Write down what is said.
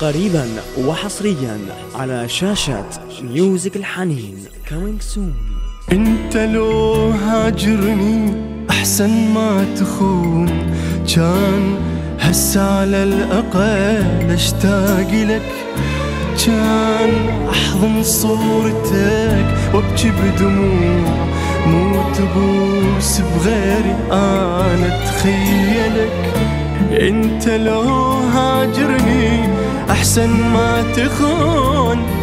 قريبا وحصريا على شاشة ميوزك الحنين. Coming soon. انت لو هاجرني احسن ما تخون. كان هسه على الأقل اشتاق لك. كان أحضن صورتك وابكي بدموع. مو تبوس بغيري أنا أتخيلك. انت لو هاجرني أحسن ما تخون